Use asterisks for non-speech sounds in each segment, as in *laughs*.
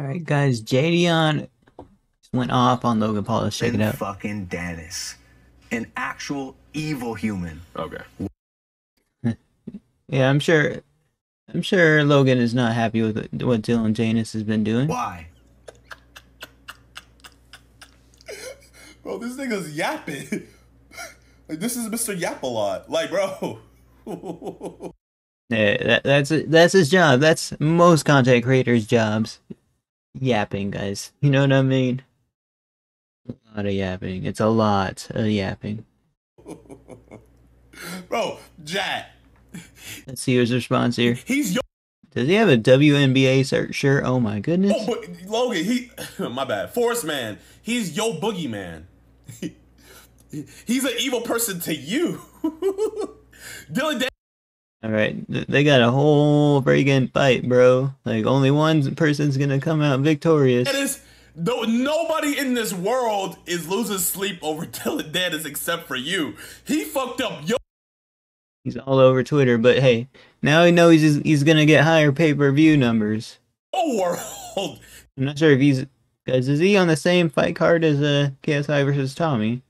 Alright, guys, JiDion went off on Logan Paul. Let's check it out. Fucking Dennis. An actual evil human. Okay. *laughs* yeah, I'm sure. I'm sure Logan is not happy with what Dillon Danis has been doing. Why? Bro, this nigga's yapping. *laughs* like this is Mr. Yap a lot. Like, bro. *laughs* yeah, that, that's that's his job. That's most content creators' jobs. Yapping, guys. You know what I mean? A lot of yapping. It's a lot of yapping. *laughs* Bro, Jack. Let's see his response here. He's your. Does he have a WNBA shirt? Oh my goodness. Oh, but Logan, he. *laughs* My bad. Forest Man. He's yo boogeyman. *laughs* He's an evil person to you. Dan- All right, they got a whole freaking fight, bro. Like only one person's gonna come out victorious. That is, no, nobody in this world is losing sleep over *laughs* Dillon Danis except for you. He fucked up yo. He's all over Twitter, but hey, now he knows he's he's gonna get higher pay per view numbers. Oh world. *laughs* I'm not sure if he's guys. Is he on the same fight card as uh KSI versus Tommy?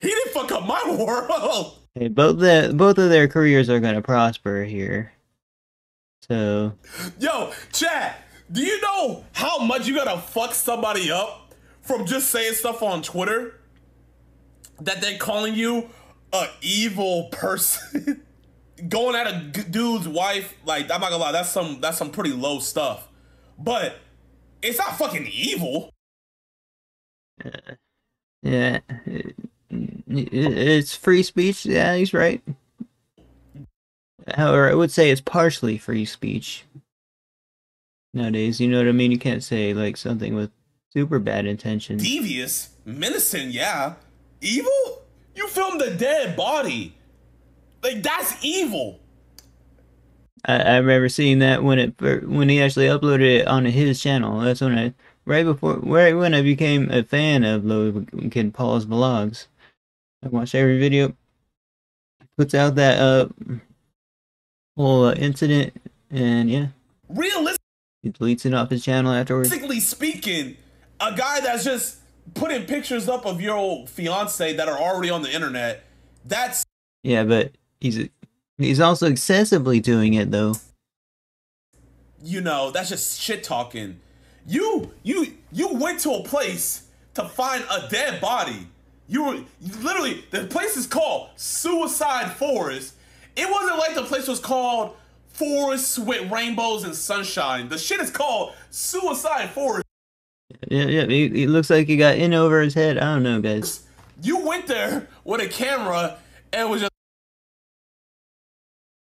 He didn't fuck up my *laughs* world. Hey, both the both of their careers are gonna prosper here. So. Yo, chat. Do you know how much you gotta fuck somebody up from just saying stuff on Twitter that they're calling you a evil person? *laughs* Going at a dude's wife, like I'm not gonna lie, that's some that's some pretty low stuff. But it's not fucking evil. Uh, yeah, it's free speech. Yeah, he's right. However, I would say it's partially free speech nowadays. You know what I mean? You can't say like something with super bad intentions. Devious, menacing, yeah. Evil? You filmed a dead body. Like that's evil. I, I remember seeing that when it when he actually uploaded it onto his channel. That's when I right before right when I became a fan of Logan Paul's vlogs. I watch every video. Puts out that uh whole uh, incident, and yeah. Realistic. He deletes it off his channel afterwards. Basically speaking, a guy that's just putting pictures up of your old fiance that are already on the internet, that's yeah, but he's he's also excessively doing it though. You know, that's just shit talking. You you you went to a place to find a dead body. You were literally the place is called Suicide Forest. It wasn't like the place was called forests with rainbows and sunshine. The shit is called Suicide Forest. Yeah, yeah. He looks like he got in over his head. I don't know, guys. You went there with a camera and was just.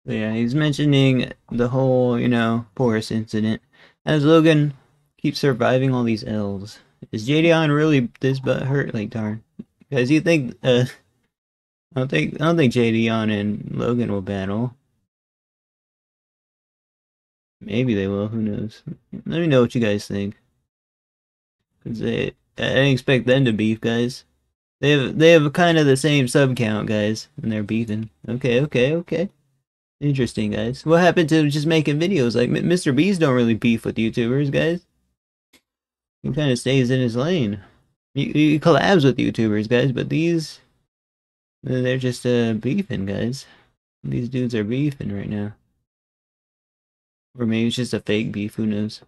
Yeah, he's mentioning the whole, you know, forest incident. As Logan keeps surviving all these L's. Is JiDion really this butt hurt? Like, darn. Guys, you think, uh, I don't think, I don't think JiDion and Logan will battle. Maybe they will. Who knows? Let me know what you guys think. Cause they, I didn't expect them to beef, guys. They have they have kind of the same sub count, guys, and they're beefing. Okay, okay, okay. Interesting, guys. What happened to just making videos? Like Mr. Beast don't really beef with YouTubers, guys. He kind of stays in his lane. He, he collabs with YouTubers, guys, but these they're just uh beefing, guys. These dudes are beefing right now. Or maybe it's just a fake beef, who knows.